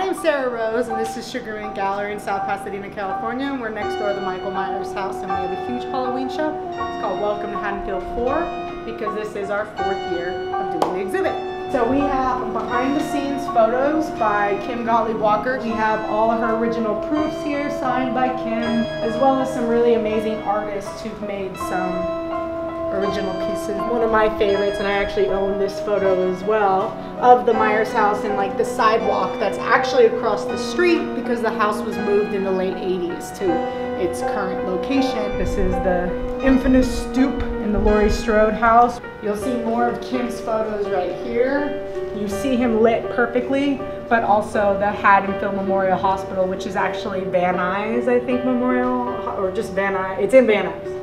am Sarah Rose, and this is Sugar Mynt Gallery in South Pasadena, California. And we're next door to the Michael Myers house, and we have a huge Halloween show. It's called Welcome to Haddonfield 4 because this is our fourth year of doing the exhibit. So we have behind the scenes photos by Kim Gottlieb Walker. We have all of her original proofs here signed by Kim, as well as some really amazing artists who've made some original pieces. One of my favorites, and I actually own this photo as well, of the Myers house and like the sidewalk that's actually across the street because the house was moved in the late 80s to its current location. This is the infamous stoop in the Laurie Strode house. You'll see more of Kim's photos right here. You see him lit perfectly, but also the Haddonfield Memorial Hospital, which is actually Van Nuys, I think, Memorial, or just Van Nuys. It's in Van Nuys